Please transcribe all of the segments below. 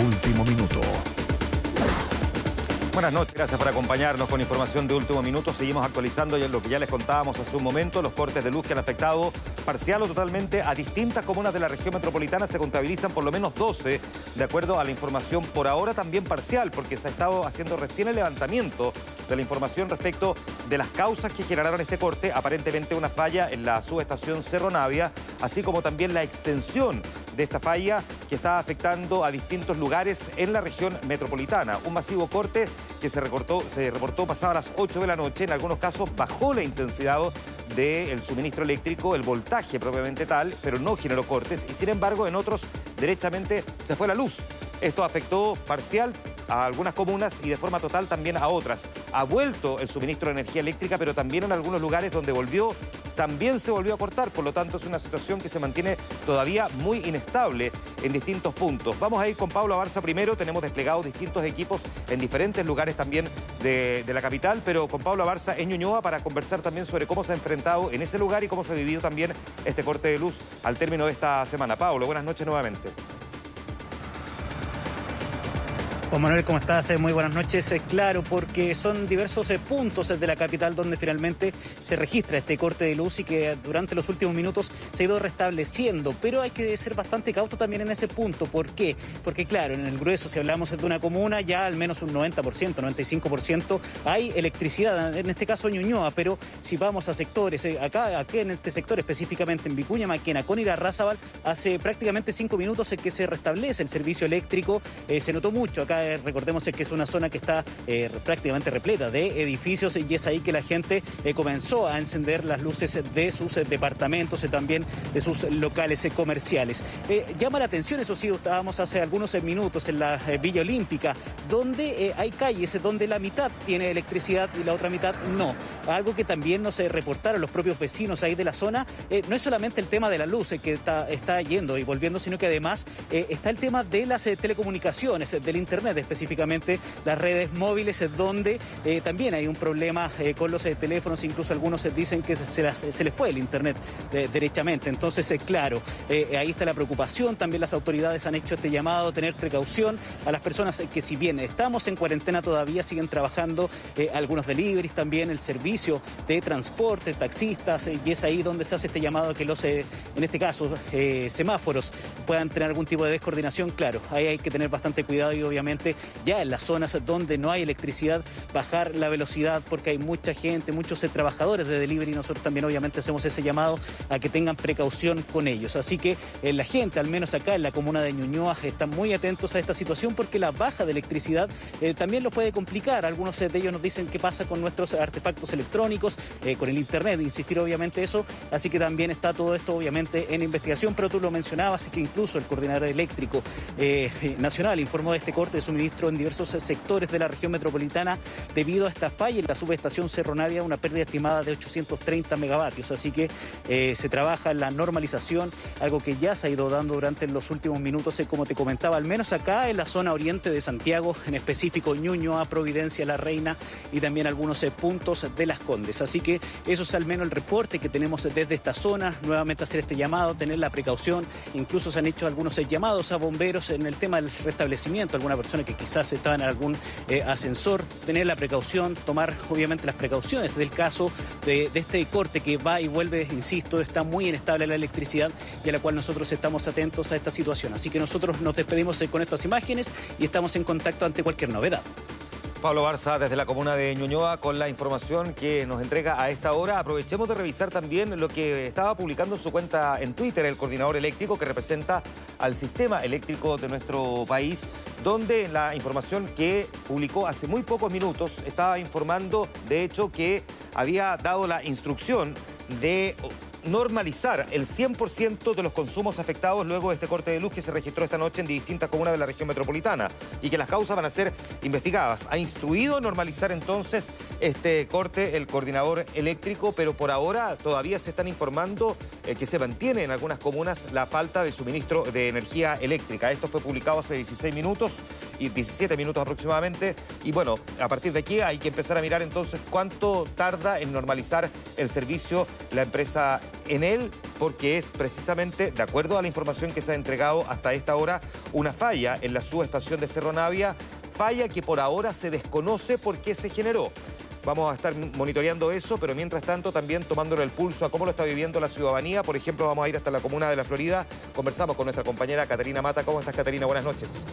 último minuto. Buenas noches, gracias por acompañarnos con información de último minuto. Seguimos actualizando lo que ya les contábamos hace un momento. Los cortes de luz que han afectado parcial o totalmente a distintas comunas de la región metropolitana se contabilizan por lo menos 12, de acuerdo a la información por ahora también parcial, porque se ha estado haciendo recién el levantamiento de la información respecto de las causas que generaron este corte, aparentemente una falla en la subestación Cerro Navia, así como también la extensión de esta falla que está afectando a distintos lugares en la región metropolitana. Un masivo corte que se, se reportó pasado a las 8 de la noche. En algunos casos bajó la intensidad del suministro eléctrico, el voltaje propiamente tal, pero no generó cortes. Y sin embargo, en otros, derechamente, se fue la luz. Esto afectó parcial a algunas comunas y de forma total también a otras. Ha vuelto el suministro de energía eléctrica, pero también en algunos lugares donde volvió, también se volvió a cortar. Por lo tanto, es una situación que se mantiene todavía muy inestable en distintos puntos. Vamos a ir con Pablo Abarza primero. Tenemos desplegados distintos equipos en diferentes lugares también de, la capital, pero con Pablo Abarza en Ñuñoa para conversar también sobre cómo se ha enfrentado en ese lugar y cómo se ha vivido también este corte de luz al término de esta semana. Pablo, buenas noches nuevamente. Juan Manuel, ¿cómo estás? Eh, muy buenas noches. Eh, claro, porque son diversos eh, puntos de la capital donde finalmente se registra este corte de luz y que durante los últimos minutos se ha ido restableciendo. Pero hay que ser bastante cauto también en ese punto. ¿Por qué? Porque claro, en el grueso, si hablamos de una comuna, ya al menos un 90%, 95% hay electricidad, en este caso Ñuñoa, pero si vamos a sectores, acá, aquí en este sector específicamente en Vicuña, Maquena, con Irarrázaval, hace prácticamente cinco minutos que se restablece el servicio eléctrico. se notó mucho acá eh, recordemos que es una zona que está eh, prácticamente repleta de edificios y es ahí que la gente eh, comenzó a encender las luces de sus departamentos y también de sus locales comerciales. llama la atención, eso sí, estábamos hace algunos minutos en la Villa Olímpica, donde hay calles donde la mitad tiene electricidad y la otra mitad no. Algo que también nos reportaron los propios vecinos ahí de la zona, no es solamente el tema de la luz que está, está yendo y volviendo, sino que además está el tema de las telecomunicaciones, del Internet específicamente las redes móviles, donde eh, también hay un problema eh, con los eh, teléfonos, incluso algunos dicen que se, les fue el Internet derechamente. Entonces, claro, ahí está la preocupación, también las autoridades han hecho este llamado, tener precaución a las personas que si bien estamos en cuarentena todavía siguen trabajando algunos deliveries, también el servicio de transporte, taxistas, y es ahí donde se hace este llamado a que los, en este caso, semáforos puedan tener algún tipo de descoordinación, claro, ahí hay que tener bastante cuidado y obviamente ya en las zonas donde no hay electricidad bajar la velocidad porque hay mucha gente, muchos eh, trabajadores de delivery. Nosotros también obviamente hacemos ese llamado a que tengan precaución con ellos. Así que eh, la gente, al menos acá en la comuna de Ñuñoa, están muy atentos a esta situación porque la baja de electricidad eh, también lo puede complicar. Algunos de ellos nos dicen qué pasa con nuestros artefactos electrónicos, con el Internet, insistir obviamente eso. Así que también está todo esto obviamente en investigación, pero tú lo mencionabas, así que incluso el coordinador eléctrico nacional informó de este corte de suministro en diversos sectores de la región metropolitana debido a esta falla en la subestación Cerro Navia, una pérdida estimada de 830 megavatios. Así que eh, se trabaja en la normalización, algo que ya se ha ido dando durante los últimos minutos, eh, como te comentaba, al menos acá en la zona oriente de Santiago, en específico Ñuñoa, Providencia, La Reina y también algunos eh, puntos de Las Condes. Así que eso es al menos el reporte que tenemos desde esta zona. Nuevamente hacer este llamado, tener la precaución. Incluso se han hecho algunos llamados a bomberos en el tema del restablecimiento. Alguna persona que quizás estaban en algún eh, ascensor, tener la precaución, tomar obviamente las precauciones del caso de, este corte que va y vuelve, insisto, está muy inestable la electricidad y a la cual nosotros estamos atentos a esta situación. Así que nosotros nos despedimos eh, con estas imágenes y estamos en contacto ante cualquier novedad. Pablo Barza desde la comuna de Ñuñoa con la información que nos entrega a esta hora. Aprovechemos de revisar también lo que estaba publicando en su cuenta en Twitter el coordinador eléctrico que representa al sistema eléctrico de nuestro país, donde la información que publicó hace muy pocos minutos estaba informando de hecho que había dado la instrucción de normalizar el 100% de los consumos afectados luego de este corte de luz que se registró esta noche en distintas comunas de la región metropolitana y que las causas van a ser investigadas. Ha instruido normalizar entonces este corte el coordinador eléctrico, pero por ahora todavía se están informando eh, que se mantiene en algunas comunas la falta de suministro de energía eléctrica. Esto fue publicado hace 16 minutos y 17 minutos aproximadamente. Y bueno, a partir de aquí hay que empezar a mirar entonces cuánto tarda en normalizar el servicio la empresa en él, porque es precisamente, de acuerdo a la información que se ha entregado hasta esta hora, una falla en la subestación de Cerro Navia, falla que por ahora se desconoce por qué se generó. Vamos a estar monitoreando eso, pero mientras tanto también tomándole el pulso a cómo lo está viviendo la ciudadanía. Por ejemplo, vamos a ir hasta la comuna de La Florida. Conversamos con nuestra compañera Caterina Mata. ¿Cómo estás, Caterina? Buenas noches.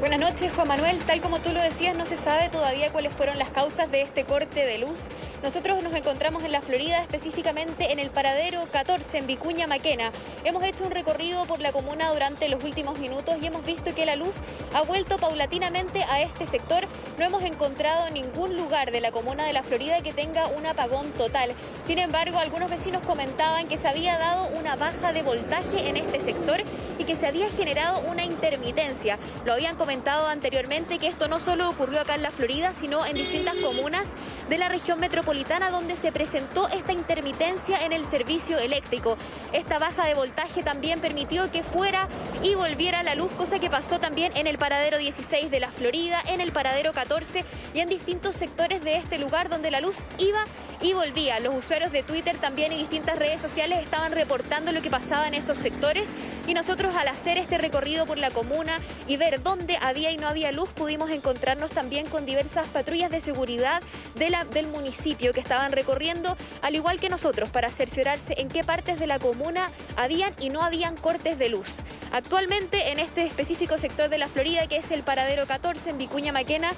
Buenas noches, Juan Manuel. Tal como tú lo decías, no se sabe todavía cuáles fueron las causas de este corte de luz. Nosotros nos encontramos en la Florida, específicamente en el paradero 14, en Vicuña Maquena. Hemos hecho un recorrido por la comuna durante los últimos minutos y hemos visto que la luz ha vuelto paulatinamente a este sector. No hemos encontrado ningún lugar de la comuna de la Florida que tenga un apagón total. Sin embargo, algunos vecinos comentaban que se había dado una baja de voltaje en este sector y que se había generado una intermitencia. Lo habían comentado anteriormente que esto no solo ocurrió acá en la Florida, sino en distintas comunas de la región metropolitana donde se presentó esta intermitencia en el servicio eléctrico. Esta baja de voltaje también permitió que fuera y volviera la luz, cosa que pasó también en el paradero 16 de la Florida, en el paradero 14 y en distintos sectores de este lugar donde la luz iba y volvía. Los usuarios de Twitter también y distintas redes sociales estaban reportando lo que pasaba en esos sectores y nosotros al hacer este recorrido por la comuna y ver dónde había y no había luz, pudimos encontrarnos también con diversas patrullas de seguridad de la, del municipio que estaban recorriendo, al igual que nosotros, para cerciorarse en qué partes de la comuna habían y no habían cortes de luz. Actualmente en este específico sector de la Florida, que es el paradero 14 en Vicuña Maquena,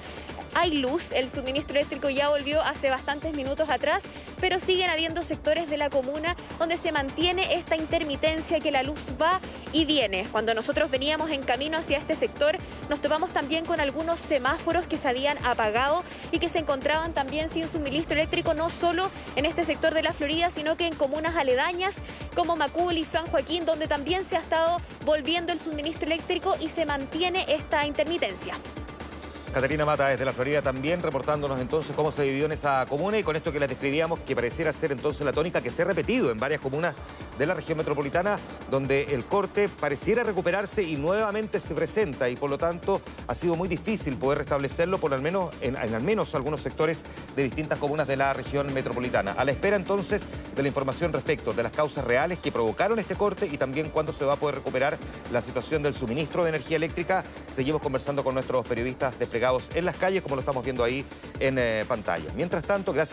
hay luz, el suministro eléctrico ya volvió hace bastantes minutos atrás, pero siguen habiendo sectores de la comuna donde se mantiene esta intermitencia que la luz va y viene. Cuando nosotros veníamos en camino hacia este sector, nos topamos también con algunos semáforos que se habían apagado y que se encontraban también sin suministro eléctrico, no solo en este sector de la Florida, sino que en comunas aledañas como Macul y San Joaquín, donde también se ha estado volviendo el suministro eléctrico y se mantiene esta intermitencia. Caterina Mata desde la Florida también reportándonos entonces cómo se vivió en esa comuna y con esto que les describíamos que pareciera ser entonces la tónica que se ha repetido en varias comunas de la región metropolitana donde el corte pareciera recuperarse y nuevamente se presenta y por lo tanto ha sido muy difícil poder restablecerlo por al menos en, al menos algunos sectores de distintas comunas de la región metropolitana. A la espera entonces de la información respecto de las causas reales que provocaron este corte y también cuándo se va a poder recuperar la situación del suministro de energía eléctrica, seguimos conversando con nuestros periodistas en las calles como lo estamos viendo ahí en eh, pantalla. Mientras tanto, gracias